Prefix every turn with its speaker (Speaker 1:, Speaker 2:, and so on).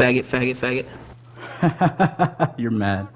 Speaker 1: Faggot, faggot, faggot.
Speaker 2: You're mad.